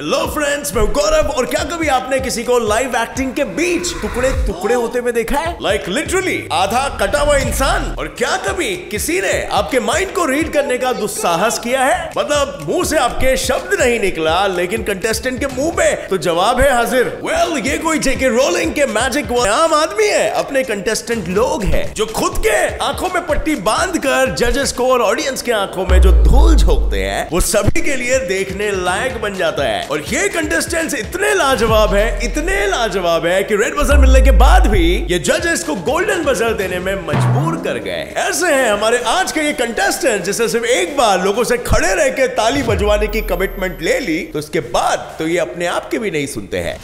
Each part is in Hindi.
हेलो फ्रेंड्स मैं गौरव। और क्या कभी आपने किसी को लाइव एक्टिंग के बीच टुकड़े टुकड़े होते हुए देखा है? लाइक like, लिटरली आधा कटा हुआ इंसान। और क्या कभी किसी ने आपके माइंड को रीड करने का दुस्साहस किया है? मतलब मुँह से आपके शब्द नहीं निकला लेकिन कंटेस्टेंट के मुँह पे तो जवाब है हाजिर। वेल well, ये कोई जेके रोलिंग के मैजिक आम आदमी है अपने कंटेस्टेंट लोग है जो खुद के आँखों में पट्टी बाँध कर जजेस को और ऑडियंस के आँखों में जो धूल झोंकते हैं वो सभी के लिए देखने लायक बन जाता है। और ये कंटेस्टेंट्स इतने लाजवाब है, इतने लाजवाब है कि रेड बजर मिलने के बाद भी ये जजेस को गोल्डन बजर देने में मजबूर कर गए ऐसे हैं हमारे आज के ये कंटेस्टेंट जिसे सिर्फ़ एक बार लोगों से खड़े रह के ताली बजवाने की कमिटमेंट ले ली तो उसके बाद तो ये अपने आप के भी नहीं सुनते हैं।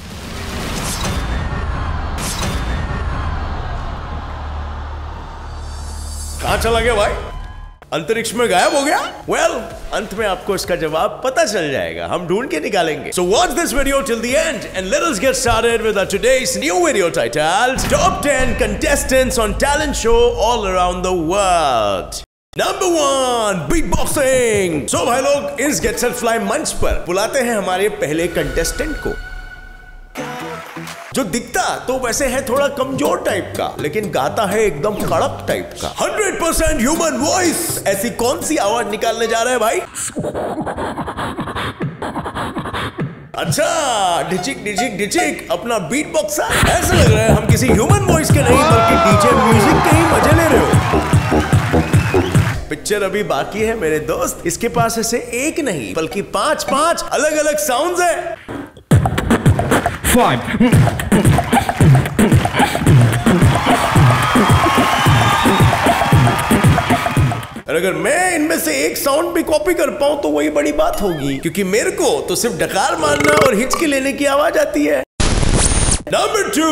कहा चला गया भाई? अंतरिक्ष में गायब हो गया? वेल well, अंत में आपको इसका जवाब पता चल जाएगा। हम ढूंढ के निकालेंगे। So watch this video till the end and let us get started with our today's new video titled top 10 contestants on talent show all around the world number one beatboxing so भाई लोग इस गेट सेट फ्लाई मंच पर बुलाते हैं हमारे पहले कंटेस्टेंट को जो दिखता तो वैसे है थोड़ा कमज़ोर टाइप का, लेकिन गाता है एकदम कड़क टाइप का। हंड्रेड परसेंट ह्यूमन वॉइस ऐसी कौन सी आवाज़ निकालने जा रहा है भाई? अच्छा डिचिक डिचिक डिचिक अपना बीट बॉक्स ऐसा लग रहा है हम किसी ह्यूमन वॉइस के नहीं, बल्कि डीजे म्यूज़िक के ही मज़े ले रहे हो। पिक्चर अभी बाकी है मेरे दोस्त, इसके पास ऐसे एक नहीं, बल्कि पाँच पाँच अलग अलग साउंड्स है। Five. अगर मैं इनमें से एक साउंड भी कॉपी कर पाऊँ तो वही बड़ी बात होगी। क्योंकि मेरे को तो सिर्फ़ डकार मारना और हिचकी लेने की आवाज़ आती है। नंबर टू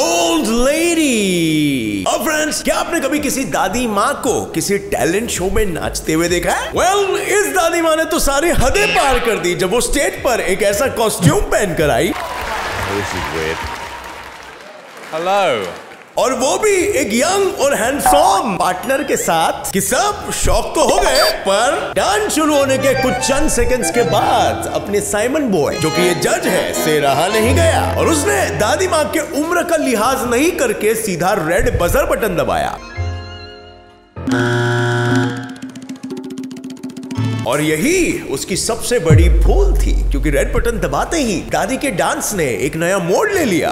ओल्ड लेडी और फ्रेंड्स क्या आपने कभी किसी दादी माँ को किसी टैलेंट शो में नाचते हुए देखा है? वेल well, इस दादी माँ ने तो सारी हदें पार कर दी जब वो स्टेज पर एक ऐसा कॉस्ट्यूम पहनकर आई। This is weird. Hello. और वो भी एक यंग और हैंडसम पार्टनर के साथ कि सब शौक तो हो गए पर डांस शुरू होने के कुछ चंद सेकंड्स के बाद अपने साइमन बॉय जो कि ये जज है से रहा नहीं गया और उसने दादी माँ के उम्र का लिहाज नहीं करके सीधा रेड बजर बटन दबाया और यही उसकी सबसे बड़ी भूल थी, क्योंकि रेड बटन दबाते ही दादी के डांस ने एक नया मोड ले लिया।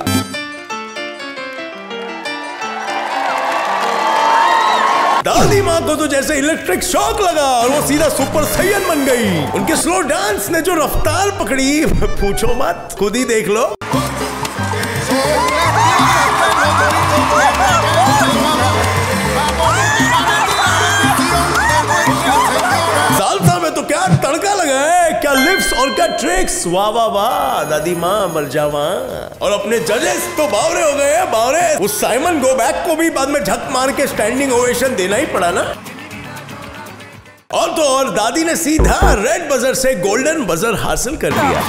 दादी माँ को तो जैसे इलेक्ट्रिक शॉक लगा और वो सीधा सुपर सैयन बन गई। उनके स्लो डांस ने जो रफ्तार पकड़ी, पूछो मत, खुद ही देख लो। और क्या ट्रिक्स वाह वाह वाह, दादी माँ, मर जावा और अपने जजेस तो बावरे हो गए बावरे। उस साइमन गोबैक को भी बाद में झक मार के स्टैंडिंग ओवेशन देना ही पड़ा ना। और तो और, दादी ने सीधा रेड बजर से गोल्डन बजर हासिल कर लिया।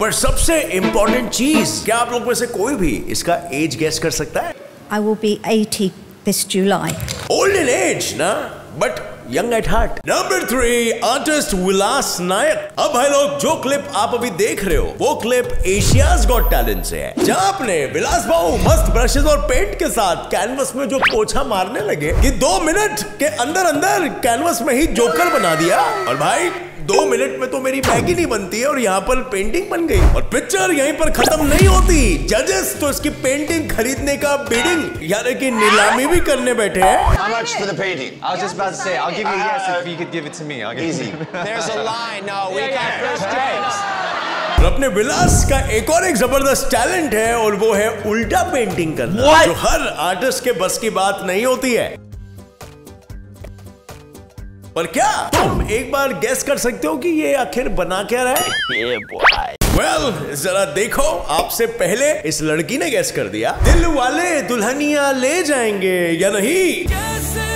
पर सबसे इंपॉर्टेंट चीज़, क्या आप लोग में से कोई भी इसका एज गैस कर सकता है? I will be 80 this July. Old in age, na? But young at heart number three artist Vilas Nayak अब भाई लोग जो क्लिप आप अभी देख रहे हो वो क्लिप एशियाज गॉट टैलेंट से है जहाँ आपने विलास बाबू मस्त ब्रशेस और पेंट के साथ कैनवस में जो पोछा मारने लगे कि दो मिनट के अंदर अंदर कैनवस में ही जोकर बना दिया और भाई दो मिनट में तो मेरी मैगी नहीं बनती है और यहाँ पर पेंटिंग बन गई और पिक्चर यहीं पर खत्म नहीं होती जजेस तो इसकी पेंटिंग खरीदने का बिडिंग यानी कि नीलामी भी करने बैठे हैं How much for the painting? I was just about to say, I'll give you a yes if you could give it to me. I'll give Easy. it There's a line. No, we Yeah, got yeah. first dibs. और अपने विलास का एक और एक ज़बरदस्त टैलेंट है और वो है उल्टा पेंटिंग करना What? जो हर आर्टिस्ट के बस की बात नहीं होती है पर क्या? तुम एक बार गैस कर सकते हो कि ये आखिर बना क्या रहा है? वेल well, जरा देखो आपसे पहले इस लड़की ने गैस कर दिया। दिल वाले दुल्हनिया ले जाएँगे या नहीं? कैसे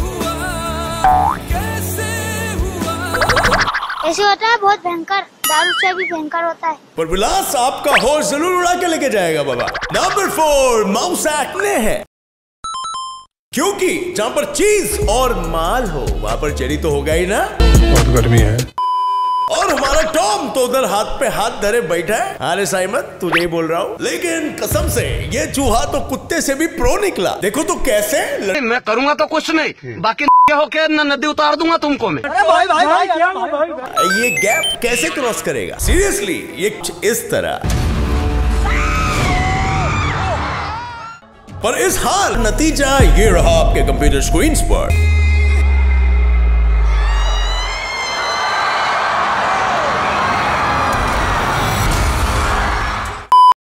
हुआ, कैसे हुआ। ऐसे होता है बहुत भयंकर। दारू से भी भयंकर होता है। पर विलास आपका होश ज़रूर उड़ा के लेके जाएगा बाबा। नंबर फोर माउस एक्ने है। क्योंकि जहाँ पर चीज़ और माल हो वहाँ पर चेरी तो होगा ही ना। बहुत गर्मी है। और हमारा टॉम तो उधर हाथ पे हाथ धरे बैठा है। अरे साइमन तुझे ही बोल रहा हूँ। लेकिन कसम से ये चूहा तो कुत्ते से भी प्रो निकला। देखो तो कैसे लड़- मैं करूँगा तो कुछ नहीं। बाकी होके न नदी उतार दूँगा तुमको मैं। भाई भाई भाई, भाई, भाई, भाई, भाई, भाई, भाई, भाई। ये गैप कैसे क्रॉस करेगा? सीरियसली ये इस तरह। पर इस हाल नतीजा ये रहा आपके कंप्यूटर स्क्रीन पर।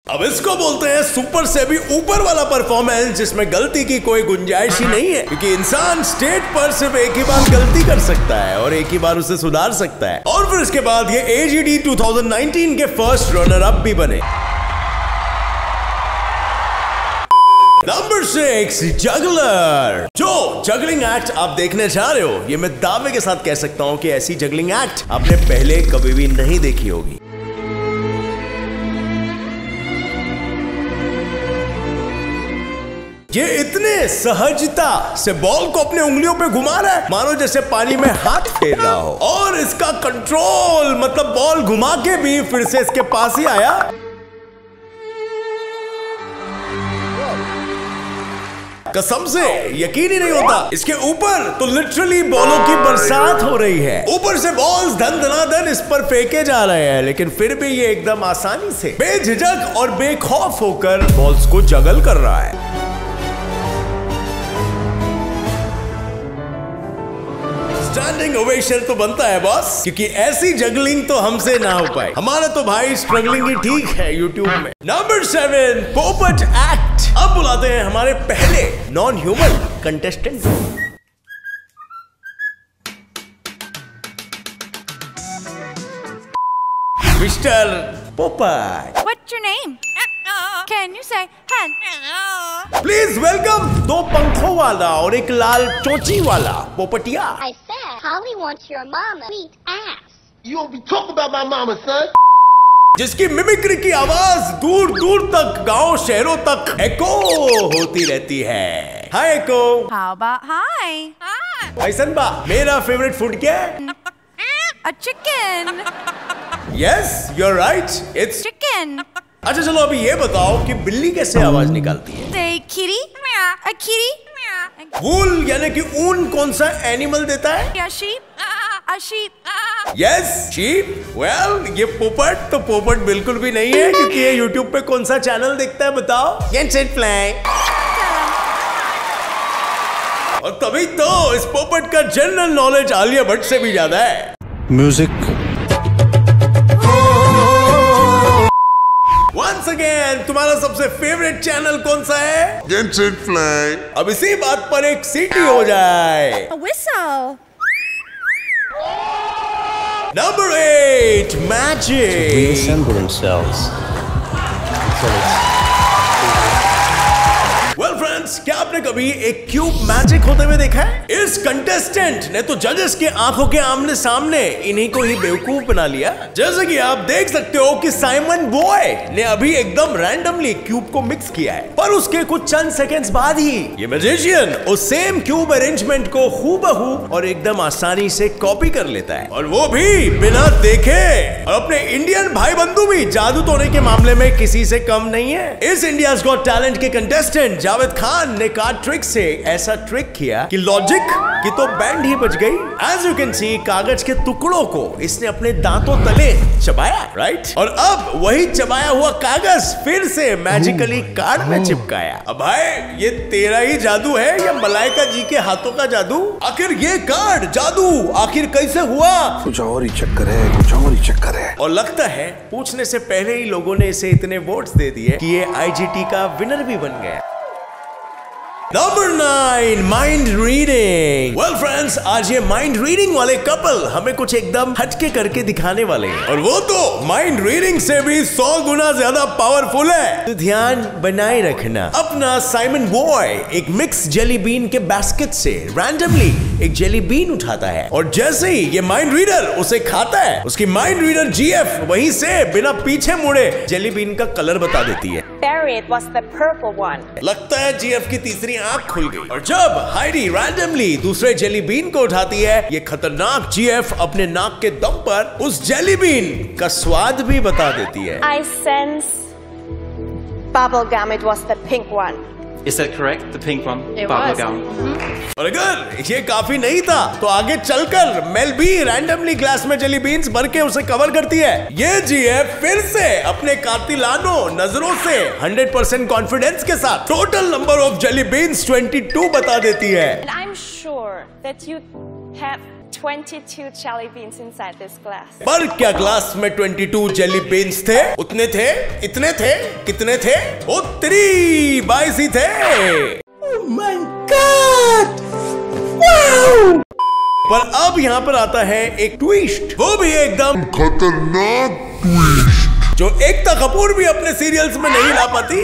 अब इसको बोलते हैं सुपर से भी ऊपर वाला परफॉर्मेंस जिसमें गलती की कोई गुंजाइश ही नहीं है, क्योंकि इंसान स्टेट पर सिर्फ़ एक ही बार गलती कर सकता है और एक ही बार उसे सुधार सकता है। और फिर इसके बाद ये एजीडी 2019 के फ़र्स्ट रनर अप भी बने। नंबर सिक्स जगलर जो जगलिंग एक्ट आप देखने जा रहे हो, ये मैं दावे के साथ कह सकता हूँ कि ऐसी जगलिंग एक्ट आपने पहले कभी भी नहीं देखी होगी। ये इतने सहजता से बॉल को अपने उंगलियों पे घुमा रहा है, मानो जैसे पानी में हाथ फेर रहा हो। और इसका कंट्रोल मतलब बॉल घुमा के भी फिर से इसके पास ही आया। कसम से, यकीन ही नहीं होता। इसके ऊपर तो लिटरली बॉलों की बरसात हो रही है। ऊपर से बॉल्स धन धनाधन इस पर फेंके जा रहे हैं, लेकिन फिर भी ये एकदम आसानी से बेझिझक और बेखौफ होकर बॉल्स को जगल कर रहा है। स्टैंडिंग ओवेशन तो बनता है बॉस क्योंकि ऐसी जगलिंग तो हमसे ना हो पाए। हमारा तो भाई स्ट्रगलिंग ही ठीक है यूट्यूब में। नंबर सेवन पोपट एक्ट अब बुलाते हैं हमारे पहले नॉन ह्यूमन कंटेस्टेंट मिस्टर पोपट What's your name? Can you say hello? Please welcome दो पंखों वाला और एक लाल चोची वाला पोपटिया Holly wants your mama. Meet ass. You won't be talking about my mama, son. जिसकी मिमिक्री की आवाज़ दूर दूर तक गाँव शहरों तक एको होती रहती है। हाय एको हाय हाय बा मेरा फेवरेट फ़ूड क्या है? अ chicken yes you are right it's chicken अच्छा चलो अभी ये बताओ कि बिल्ली कैसे आवाज़ निकालती है? खीरी खीरी वूल यानी कि ऊन कौन सा एनिमल देता है. A यस शीप वेल ये पोपट तो पोपट बिल्कुल भी नहीं है क्योंकि ये यूट्यूब पे कौन सा चैनल देखता है बताओ? फ्लाई और तभी तो इस पोपट का जनरल नॉलेज आलिया भट्ट से भी ज़्यादा है। म्यूज़िक अगेन तुम्हारा सबसे फेवरेट चैनल कौन सा है? Genshin फ्लाई अब इसी बात पर एक सीटी हो जाए। नंबर एट मैजिक क्या आपने कभी एक क्यूब मैजिक होते हुए देखा है? इस कंटेस्टेंट ने तो जजेस के आँखों के आमने सामने इन्हीं को ही बेवकूफ़ बना लिया। जैसे कि आप देख सकते हो कि साइमन बॉय ने अभी एकदम रैंडमली क्यूब को मिक्स किया है। पर उसके कुछ चंद सेकंड्स बाद ही ये मैजिशियन उस सेम क्यूब अरेंजमेंट को हूबहू और एकदम आसानी से कॉपी कर लेता है। और वो भी बिना देखे। और अपने इंडियन भाई बंधु भी जादू टोने के मामले में किसी से कम नहीं है। इस इंडिया गॉट टैलेंट के कंटेस्टेंट जावेद खान ने कार्ड ट्रिक से ऐसा ट्रिक किया कि लॉजिक की तो बैंड ही बच गई। एज यू कैन सी कागज़ के टुकड़ों को इसने अपने दांतों तले चबाया राइट और अब वही चबाया हुआ कागज़ फिर से मैजिकली कार्ड में चिपकाया। अब भाई ये तेरा ही जादू है या मलाइका जी के हाथों का जादू? आखिर ये कार्ड जादू आखिर कैसे हुआ? कुछ और ही चक्कर है कुछ और ही चक्कर है। और लगता है पूछने से पहले ही लोगों ने इसे इतने वोट्स दे दिए कि ये आईजीटी का विनर भी बन गया। Number nine mind reading well friends आज ये माइंड रीडिंग वाले कपल हमें कुछ एकदम हटके करके दिखाने वाले हैं। और वो तो माइंड रीडिंग से भी सौ गुना ज़्यादा पावरफुल है। तो ध्यान बनाए रखना। अपना साइमन बॉय एक मिक्स जेली बीन के बास्केट से रैंडमली एक जेली बीन उठाता है। और जैसे ही ये माइंड रीडर उसे खाता है उसकी माइंड रीडर जीएफ वहीं से बिना पीछे मुड़े जेली बीन का कलर बता देती है। Buried was the purple one. लगता है जीएफ की तीसरी आँख खुल गई और जब हाइडी रैंडमली दूसरे जेली बीन को उठाती है, ये खतरनाक जीएफ अपने नाक के दम पर उस जेली बीन का स्वाद भी बता देती है I sense bubblegum. It. Is that correct? The pink one? It was. Bubblegum. और अगर ये काफ़ी नहीं था तो आगे चलकर मेल बी रैंडमली ग्लास में जेली बीन्स भर के उसे कवर करती है ये जीएफ फिर से अपने कातिलानो नज़रों से 100% कॉन्फिडेंस के साथ total number of jelly beans 22 बता देती है And I'm sure that you have 22 jelly beans inside this glass. पर क्या ग्लास में 22 जेली बीन्स थे? उतने थे? इतने थे? कितने थे? ओ तेरी बाईस ही थे। पर अब यहाँ पर आता है एक ट्विस्ट वो भी एकदम खतरनाक ट्विस्ट जो एकता कपूर भी अपने सीरियल्स में नहीं ला पाती।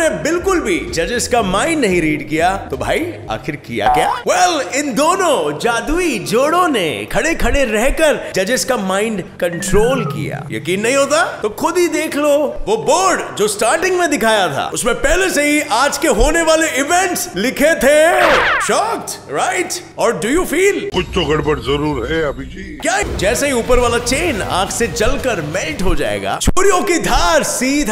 उन्होंने बिल्कुल भी जजेस का माइंड नहीं रीड किया तो भाई आखिर किया क्या? वेल well, इन दोनों जादुई जोड़ों ने खड़े खड़े रहकर जजेस का माइंड कंट्रोल किया। यकीन नहीं होता? तो खुद ही देख लो। वो बोर्ड जो स्टार्टिंग में दिखाया था उसमें पहले से ही आज के होने वाले इवेंट्स लिखे थे। शॉक्ड राइट और डू यू फील कुछ तो गड़बड़ ज़रूर है अभी जी। क्या जैसे ही ऊपर वाला चेन आग से जलकर मेल्ट हो जाएगा छुरियों की धार सीधा